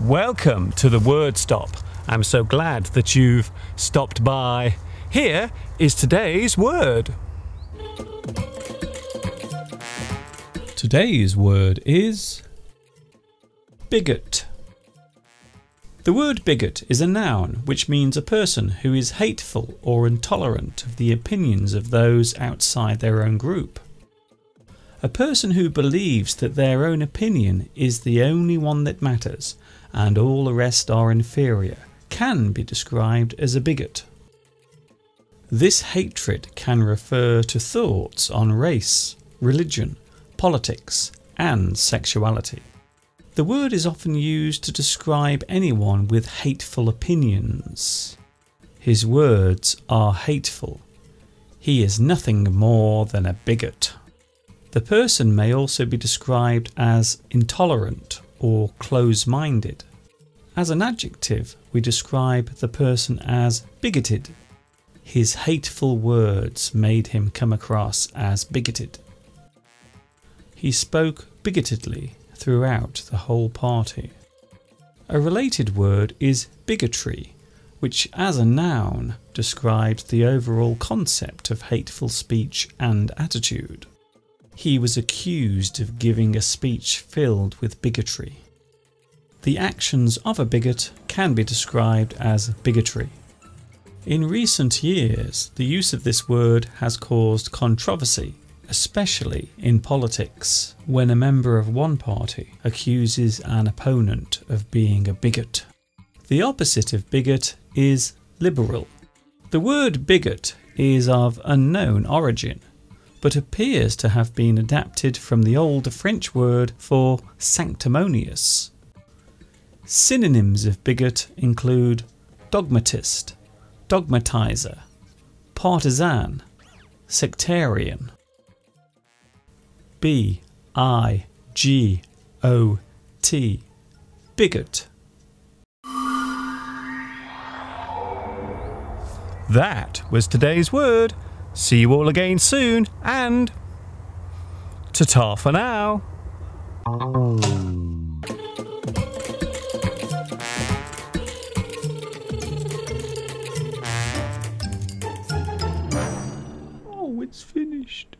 Welcome to the Word Stop. I'm so glad that you've stopped by. Here is today's word. Today's word is bigot. The word bigot is a noun which means a person who is hateful or intolerant of the opinions of those outside their own group. A person who believes that their own opinion is the only one that matters and all the rest are inferior can be described as a bigot. This hatred can refer to thoughts on race, religion, politics, and sexuality. The word is often used to describe anyone with hateful opinions. His words are hateful. He is nothing more than a bigot. The person may also be described as intolerant or close minded. As an adjective, we describe the person as bigoted. His hateful words made him come across as bigoted. He spoke bigotedly throughout the whole party. A related word is bigotry, which as a noun describes the overall concept of hateful speech and attitude. He was accused of giving a speech filled with bigotry. The actions of a bigot can be described as bigotry. In recent years, the use of this word has caused controversy, especially in politics, when a member of one party accuses an opponent of being a bigot. The opposite of bigot is liberal. The word bigot is of unknown origin, but appears to have been adapted from the old French word for sanctimonious, Synonyms of bigot include dogmatist, dogmatizer, partisan, sectarian. B I G O T bigot. That was today's word. See you all again soon, and ta-ta for now. Oh, it's finished.